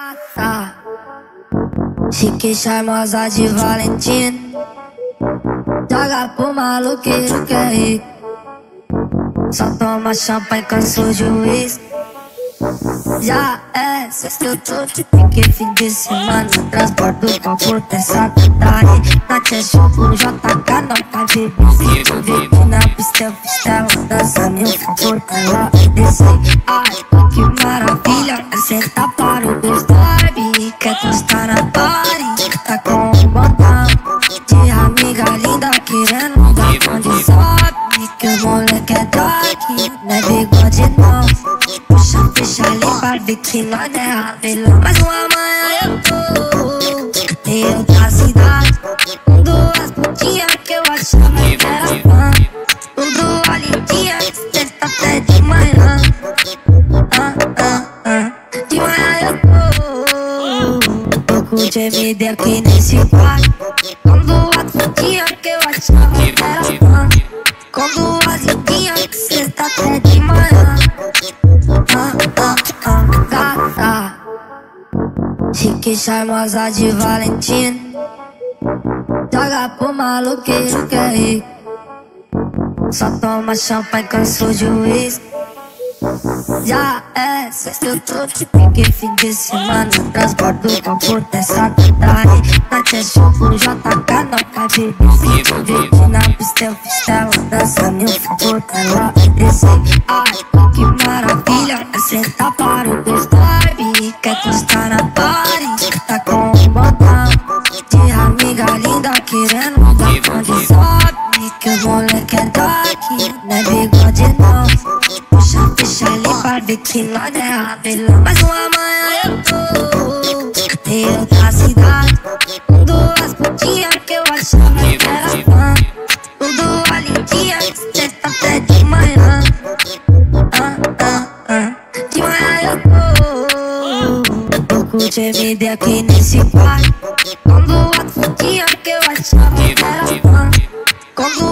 Gata, chique charmosa de Valentino. Joga pro maluqueiro que é rico. Só toma champanhe, cansou de uísque. Já é sexta, eu tô de pique fim de semana. Transporto copo, tem sacanagem. Na tia chupo, JK, não tá bebendo. Vive na pista, eu fiz tela. Dança, meu favor, tá lá. Desce, ai, que maravilha. Deus Tostar na party. Tá com um botão de amiga linda. Querendo dar onde sabe. Que o moleque é dark. Não é bigode, não. Puxa, fecha, limpa, vê que nós é a vilã. Mas uma manhã eu tô em outra Com o GMD aqui nesse quarto. Com duas putinhas que eu achava que era fã. Com duas lindinhas, sexta até de manhã. Ah, ah, ah, gata Chique charmosa de Valentino Joga pro maluqueiro que é rico Só toma champanhe, cansou de uísque já é sexta, eu tô de pique fim de semana Transporto copo, tem sacanagem Na tia chupo, JK, não cabe Vive na pista, eu fiz tela Dança, meu favor, tá lá. Desce, ai, que maravilha. Senta para o Deus Barbie Quer tostar na party Tá com um botão De amiga linda Querendo dar sabe Que o moleque é dark Não é bigode não vê que nós é vilã Mas uma manhã eu tô Em outra cidade duas putinhas que eu achava que era fã Com duas lindinhas Sexta até de manhã ah, ah, ah. De manhã eu tô Tô com o GMD aqui nesse quarto Com duas putinhas que eu achava que era fã Com duas